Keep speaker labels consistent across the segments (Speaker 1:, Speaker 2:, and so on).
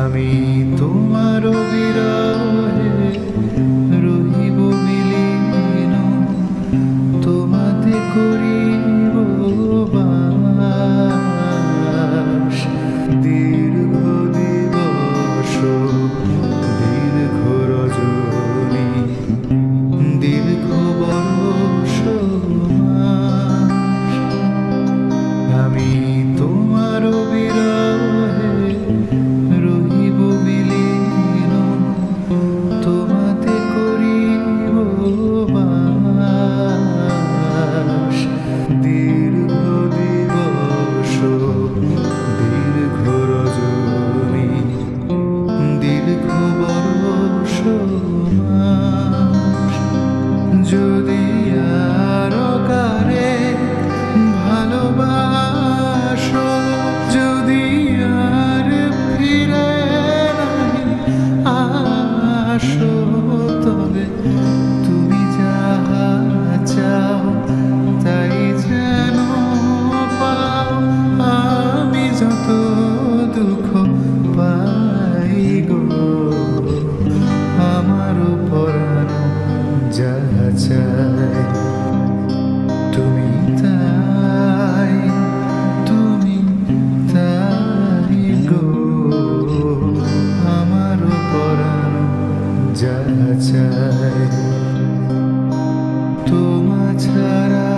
Speaker 1: আমি তোমার চাই। তোমা ছাড়া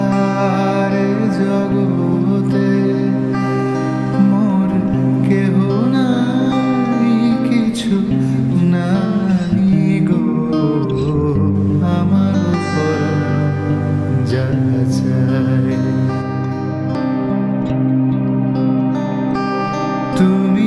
Speaker 1: জগতে মোর কেহ নাই কিছু নাই গো। আমার যা তুমি